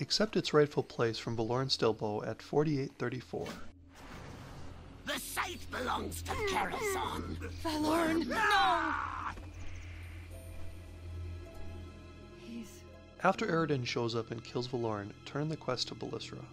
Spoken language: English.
accept its rightful place from Valorn Stillbough at 4834. The site belongs to Karazhan. Valorn, no! He's After Ariden shows up and kills Valorn, turn the quest to Belysra.